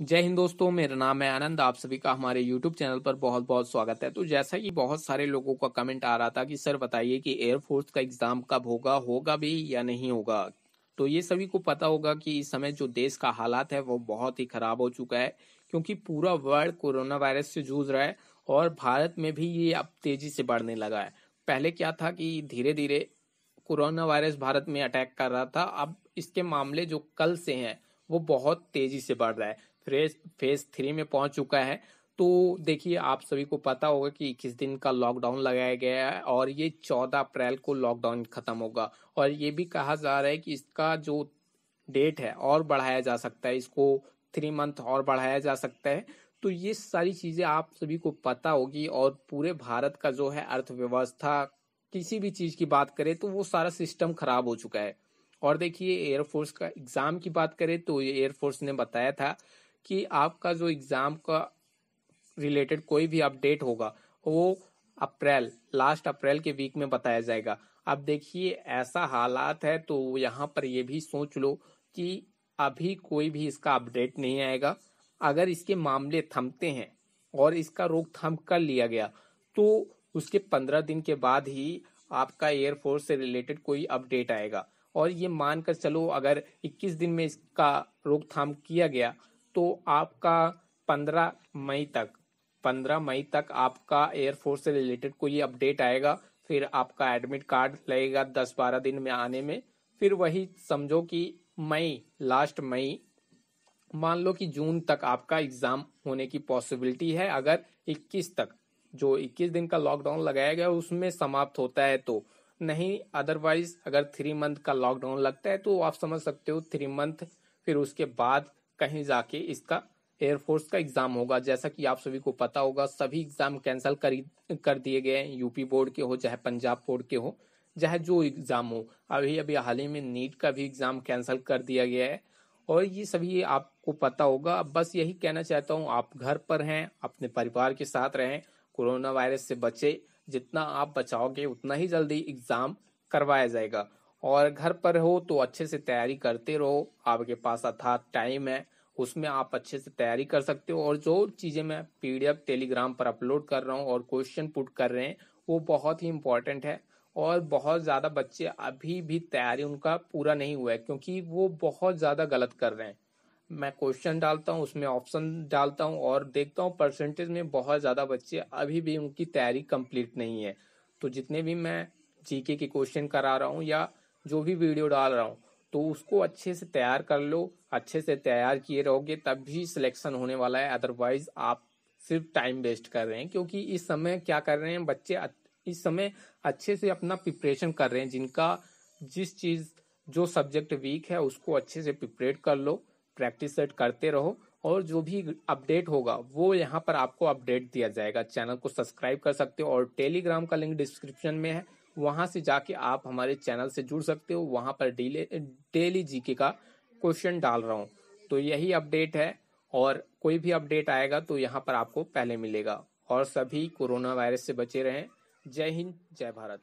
जय हिंद दोस्तों, मेरा नाम है आनंद। आप सभी का हमारे YouTube चैनल पर बहुत बहुत स्वागत है। तो जैसा कि बहुत सारे लोगों का कमेंट आ रहा था कि, सर, बताइए कि एयरफोर्स का एग्ज़ाम कब होगा? होगा भी या नहीं होगा? तो ये सभी को पता होगा कि इस समय जो देश का हालात है, वो बहुत ही खराब हो चुका है, क्योंकि पूरा वर्ल्ड कोरोना वायरस से जूझ रहा है और भारत में भी ये अब तेज़ी से बढ़ने लगा है। पहले क्या था कि धीरे धीरे कोरोना वायरस भारत में अटैक कर रहा था। अब इसके मामले जो कल से हैं, वो बहुत तेज़ी से बढ़ रहा है। फ़ेज़ फ़ेज़ थ्री में पहुँच चुका है। तो देखिए, आप सभी को पता होगा कि इक्कीस दिन का लॉकडाउन लगाया गया है और ये चौदह अप्रैल को लॉकडाउन खत्म होगा। और ये भी कहा जा रहा है कि इसका जो डेट है और बढ़ाया जा सकता है। इसको थ्री मंथ और बढ़ाया जा सकता है। तो ये सारी चीज़ें आप सभी को पता होगी और पूरे भारत का जो है अर्थव्यवस्था, किसी भी चीज़ की बात करें तो वो सारा सिस्टम खराब हो चुका है। और देखिए एयरफोर्स का एग्ज़ाम की बात करें तो ये एयरफोर्स ने बताया था कि आपका जो एग्ज़ाम का रिलेटेड कोई भी अपडेट होगा, वो अप्रैल लास्ट अप्रैल के वीक में बताया जाएगा। अब देखिए, ऐसा हालात है तो यहाँ पर ये भी सोच लो कि अभी कोई भी इसका अपडेट नहीं आएगा। अगर इसके मामले थमते हैं और इसका रोकथाम कर लिया गया तो उसके पंद्रह दिन के बाद ही आपका एयरफोर्स से रिलेटेड कोई अपडेट आएगा। और ये मानकर चलो, अगर 21 दिन में इसका रोकथाम किया गया तो आपका पंद्रह मई तक, पंद्रह मई तक आपका एयरफोर्स से रिलेटेड कोई अपडेट आएगा, फिर आपका एडमिट कार्ड लगेगा दस बारह दिन में आने में। फिर वही समझो कि मई लास्ट मई, मान लो कि जून तक आपका एग्ज़ाम होने की पॉसिबिलिटी है। अगर 21 तक, जो 21 दिन का लॉकडाउन लगाया गया, उसमें समाप्त होता है तो। नहीं अदरवाइज़ अगर थ्री मंथ का लॉकडाउन लगता है तो आप समझ सकते हो थ्री मंथ फिर उसके बाद कहीं जाके इसका एयरफोर्स का एग्ज़ाम होगा। जैसा कि आप सभी को पता होगा, सभी एग्ज़ाम कैंसिल कर कर दिए गए हैं। यूपी बोर्ड के हो, चाहे पंजाब बोर्ड के हो, चाहे जो एग्ज़ाम हो। अभी अभी हाल ही में नीट का भी एग्ज़ाम कैंसिल कर दिया गया है। और ये सभी आपको पता होगा। अब बस यही कहना चाहता हूँ, आप घर पर हैं, अपने परिवार के साथ रहें, कोरोना वायरस से बचे। जितना आप बचाओगे, उतना ही जल्दी एग्ज़ाम करवाया जाएगा। और घर पर हो तो अच्छे से तैयारी करते रहो। आपके पास अथा टाइम है, उसमें आप अच्छे से तैयारी कर सकते हो और जो चीज़ें मैं पीडीएफ टेलीग्राम पर अपलोड कर रहा हूँ और क्वेश्चन पुट कर रहे हैं, वो बहुत ही इंपॉर्टेंट है और बहुत ज़्यादा बच्चे अभी भी तैयारी उनका पूरा नहीं हुआ है क्योंकि वो बहुत ज़्यादा गलत कर रहे हैं। मैं क्वेश्चन डालता हूँ, उसमें ऑप्शन डालता हूँ और देखता हूँ परसेंटेज में बहुत ज़्यादा बच्चे अभी भी उनकी तैयारी कंप्लीट नहीं है। तो जितने भी मैं जीके के क्वेश्चन करा रहा हूँ या जो भी वीडियो डाल रहा हूँ तो उसको अच्छे से तैयार कर लो, अच्छे से तैयार किए रहोगे, तब भी सिलेक्शन होने वाला है। अदरवाइज़ आप सिर्फ़ टाइम वेस्ट कर रहे हैं, क्योंकि इस समय क्या कर रहे हैं, बच्चे इस समय अच्छे से अपना प्रिपरेशन कर रहे हैं, जिनका जिस चीज़, जो सब्जेक्ट वीक है, उसको अच्छे से प्रिपरेट कर लो प्रैक्टिस सेट करते रहो, और जो भी अपडेट होगा, वो यहाँ पर आपको अपडेट दिया जाएगा। चैनल को सब्सक्राइब कर सकते हो, और टेलीग्राम का लिंक डिस्क्रिप्शन में है। वहाँ से जाके आप हमारे चैनल से जुड़ सकते हो। वहाँ पर डेली जीके का क्वेश्चन डाल रहा हूँ। तो यही अपडेट है और कोई भी अपडेट आएगा तो यहाँ पर आपको पहले मिलेगा। और सभी कोरोना वायरस से बचे रहें। जय हिंद, जय भारत।